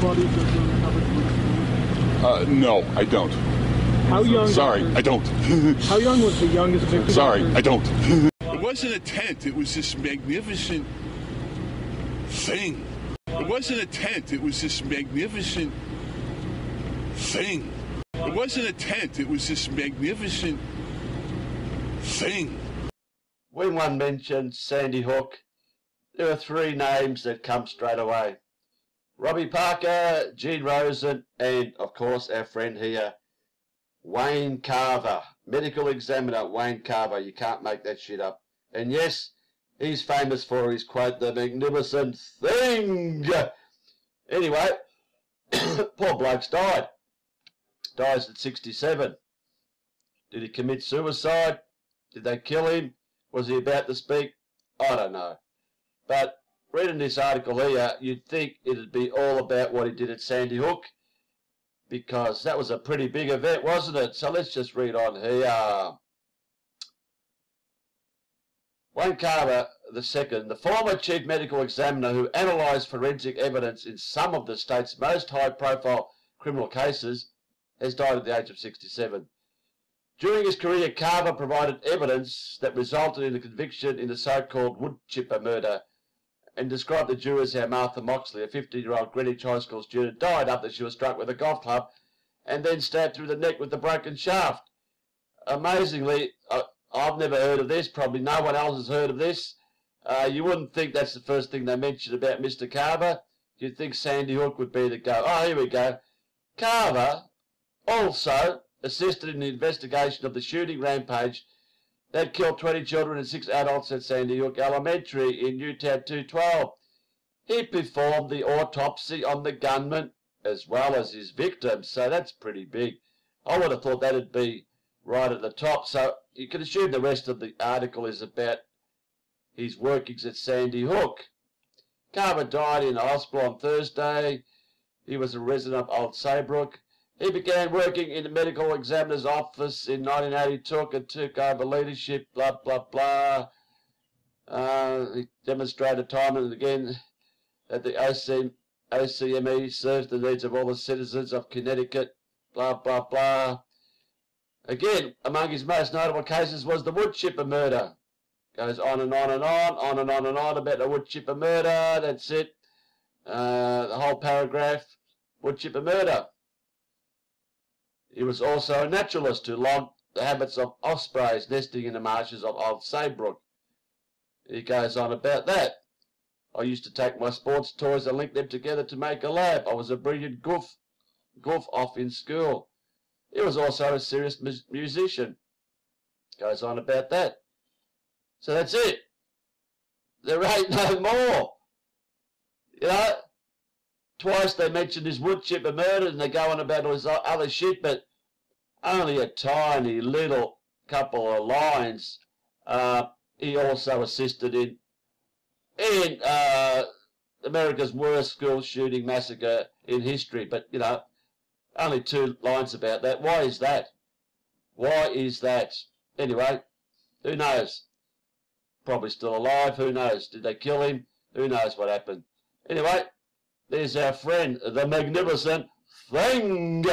bodies that were recovered from the Uh, no, I don't. How young? Sorry, I don't. How young was the youngest victim? Sorry, I don't. it wasn't a tent. It was this magnificent thing. It wasn't a tent. It was this magnificent thing. It wasn't a tent. It was this magnificent thing. When one mentions Sandy Hook, there are three names that come straight away. Robbie Parker, Gene Rosen, and of course our friend here, Wayne Carver. Medical examiner Wayne Carver. You can't make that shit up. And yes, he's famous for his quote, the magnificent thing. Anyway, poor bloke's died. Dies at 67. Did he commit suicide? Did they kill him? Was he about to speak? I don't know. But reading this article here, you'd think it'd be all about what he did at Sandy Hook, because that was a pretty big event, wasn't it? So let's just read on here. Wayne Carver II, the former chief medical examiner who analysed forensic evidence in some of the state's most high-profile criminal cases, has died at the age of 67. During his career, Carver provided evidence that resulted in a conviction in the so-called wood chipper murder and described the Jew as how Martha Moxley, a 15-year-old Greenwich High School student, died after she was struck with a golf club and then stabbed through the neck with the broken shaft. Amazingly, I, I've never heard of this. Probably no one else has heard of this. Uh, you wouldn't think that's the first thing they mentioned about Mr. Carver. You'd think Sandy Hook would be the go. Oh, here we go. Carver also assisted in the investigation of the shooting rampage that killed 20 children and 6 adults at Sandy Hook Elementary in Newtown 212. He performed the autopsy on the gunman as well as his victims, so that's pretty big. I would have thought that'd be right at the top, so you can assume the rest of the article is about his workings at Sandy Hook. Carver died in a hospital on Thursday. He was a resident of Old Saybrook. He began working in the medical examiner's office in 1982 and took over leadership, blah, blah, blah. Uh, he demonstrated time and again that the OC, OCME serves the needs of all the citizens of Connecticut, blah, blah, blah. Again, among his most notable cases was the wood chipper murder. Goes on and on and on, on and on and on about the wood chipper murder. That's it. Uh, the whole paragraph, wood chipper murder. He was also a naturalist who logged the habits of ospreys nesting in the marshes of Old Saybrook. He goes on about that. I used to take my sports toys and link them together to make a lab. I was a brilliant goof, goof off in school. He was also a serious mu musician. Goes on about that. So that's it. There ain't no more. You know, twice they mentioned his wood chipper murder and they're going about all this other shit, but only a tiny little couple of lines. Uh, he also assisted in in uh, America's worst school shooting massacre in history, but you know, only two lines about that. Why is that? Why is that? Anyway, who knows? Probably still alive. Who knows? Did they kill him? Who knows what happened? Anyway, there's our friend, the magnificent thing.